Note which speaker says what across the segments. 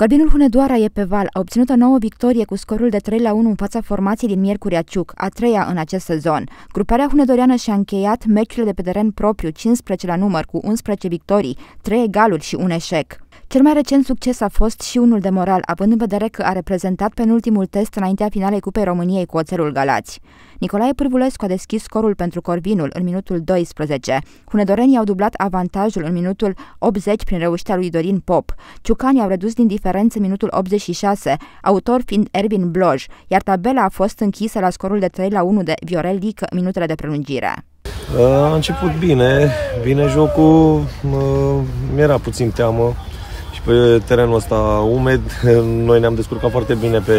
Speaker 1: Corbinul Hunedoara e pe val, a obținut o nouă victorie cu scorul de 3 la 1 în fața formației din Miercurea Ciuc, a treia în acest sezon. Gruparea hunedoreană și-a încheiat meciurile de pe teren propriu, 15 la număr, cu 11 victorii, 3 egaluri și un eșec. Cel mai recent succes a fost și unul de moral, având în vedere că a reprezentat penultimul test înaintea finalei Cupei României cu oțelul Galați. Nicolae Pârvulescu a deschis scorul pentru Corvinul în minutul 12. Hunedorenii au dublat avantajul în minutul 80 prin reușita lui Dorin Pop. Ciucanii au redus din diferență în minutul 86, autor fiind Ervin Bloj, iar tabela a fost închisă la scorul de 3 la 1 de Viorel Lic minutele de prelungire.
Speaker 2: A început bine, bine jocul, mi-era puțin teamă pe terenul ăsta umed. Noi ne-am descurcat foarte bine pe,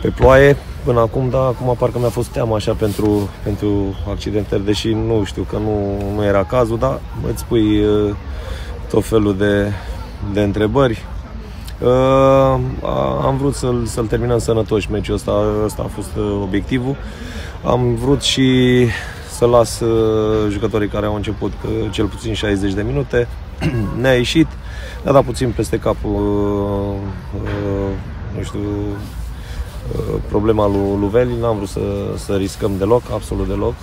Speaker 2: pe ploaie până acum, dar acum parcă mi-a fost teamă așa pentru, pentru accidentări, deși nu știu că nu, nu era cazul, dar îți pui uh, tot felul de, de întrebări. Uh, am vrut să-l, să-l terminăm sănătoși meciul ăsta, ăsta a fost uh, obiectivul. Am vrut și să las uh, jucătorii care au început uh, cel puțin 60 de minute. Ne-a ieșit, ne-a dat puțin peste cap, uh, nu știu, problema lui Luveli, n-am vrut să, să riscăm deloc, absolut deloc.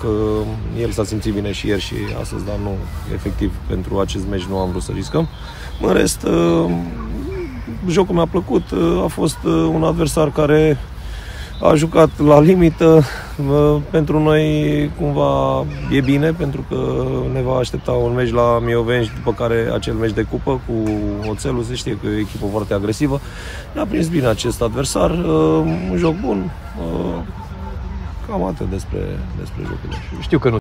Speaker 2: El s-a simțit bine și ieri și astăzi, dar nu, efectiv, pentru acest meci nu am vrut să riscăm. În rest, jocul mi-a plăcut, a fost un adversar care a jucat la limită. Pentru noi cumva e bine pentru că ne va aștepta un meci la Mioveni și după care acel meci de cupă cu Oțelul. Se știe că e o echipă foarte agresivă. Ne-a prins bine acest adversar. Uh, un joc bun. Uh, cam atât despre, despre jocurile.
Speaker 3: Știu că nu